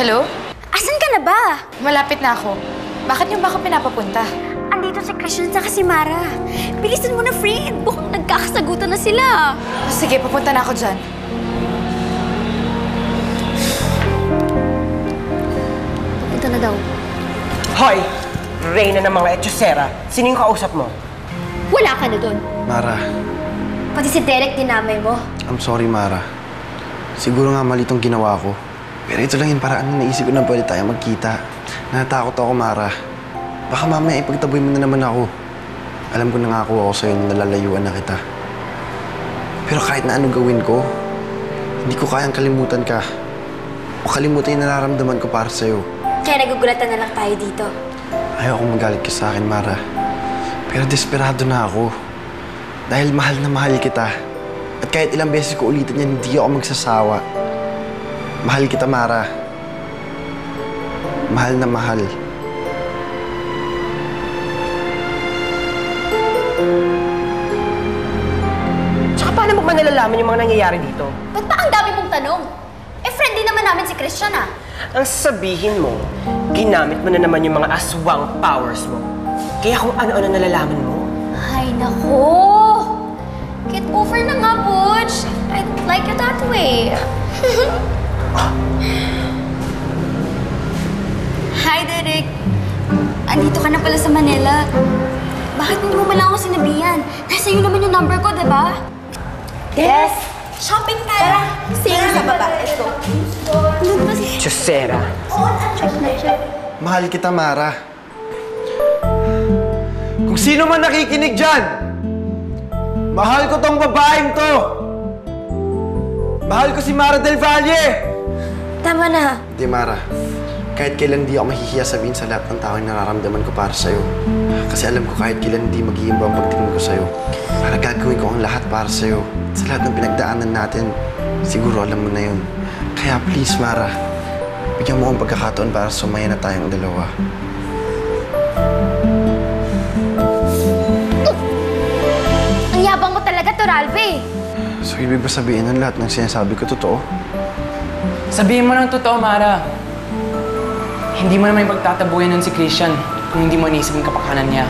Hello? Asan ka na ba? Malapit na ako. Bakit niyo ba ako pinapapunta? Andito si Christian sa si Mara. Bilisan mo na, friend. Bukang nagkakasagutan na sila. Oh, sige, pupunta na ako dyan. Punta na daw. Hoy! Reyna ng mga etchosera. Sino yung kausap mo? Wala ka na doon. Mara, Pati si Derek dinamay mo. I'm sorry, Mara. Siguro nga mali itong ginawa ko. Pero ito lang yung paraan na naisip ko na pwede tayo magkita. Natakot ako, Mara. Baka mamaya ipagtaboy mo na naman ako. Alam ko nangako ako sa'yo na nalalayuan na kita. Pero kahit na ano gawin ko, hindi ko kayang kalimutan ka. O kalimutan yung nararamdaman ko para sa'yo. Kaya nagugulatan na lang tayo dito. Ayoko magalit ka sa akin, Mara. Pero desperado na ako. Dahil mahal na mahal kita. At kahit ilang beses ko ulitin yan, hindi ako magsasawa. Mahal kita, Mara. Mahal na mahal. Tsaka paano mo ba nalalaman yung mga nangyayari dito? Ba't ba ang dami mong tanong? Eh, friend din naman namin si Christian ah. Ang sabihin mo, ginamit mo na naman yung mga aswang powers mo. Kaya kung ano-ano nalalaman mo, Ay, nako! Andito ka na pala sa Manila. Bakit hindi mo lang ako sinabihan? Nasa iyo naman yung number ko, di ba? Yes! Shopping tayo! Sige sa baba. Doon si... etchosera. Check na check. Mahal kita, Mara. Kung sino man nakikinig dyan, mahal ko tong babaeng to. Mahal ko si Mara Del Valle. Tama na. Di, Mara. Kahit kailan di ako mahihiya sabihin sa lahat ng tao yung nararamdaman ko para sa'yo. Kasi alam ko kahit kailan di mag-iimba ang pagtingin ko sa'yo. Para gagawin ko ang lahat para sa'yo. Sa lahat ng pinagdaanan natin, siguro alam mo na yun. Kaya please, Mara, bigyan mo akong pagkakataon para sumaya na tayong dalawa. Ang yabang mo talaga, Toralbe. So, ibig ba sabihin ng lahat ng sinasabi ko totoo? Sabihin mo ng totoo, Mara. Hindi mo naman pagtatabuyan nun si Christian kung hindi mo inisip yung kapakanan niya.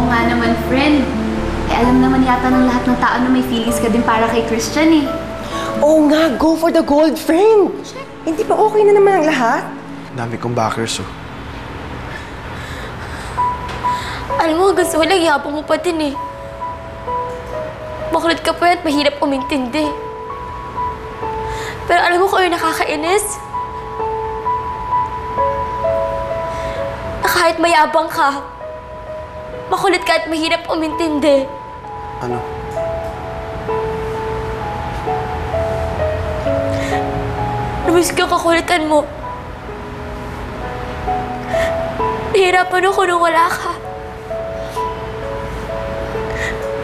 Oo nga naman, friend. Eh, alam naman yata ng lahat ng tao na may feelings ka din para kay Christian eh. Oo nga, go for the gold, friend! Hindi ba okay na naman ang lahat? Ang dami kong backers, oh. Alam mo, gusto ko lang yabang mo pa din eh. Makulit ka pa at mahirap umintindi. Pero alam mo kung ano nakakainis? Kahit mayabang ka, makulit ka at mahirap umintindi. Ano? Namiss ko kakulitan mo. Nahirapan ako nung wala ka.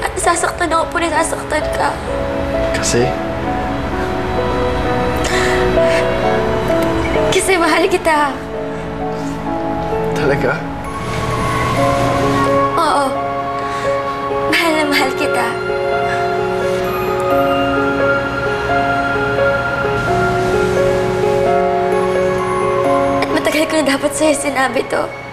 At nasasaktan ako po nasasaktan ka. Kasi, Kasi mahal kita. Talaga? Oo. Mahal na mahal kita. At matagal ko na dapat sa'yo sinabi to.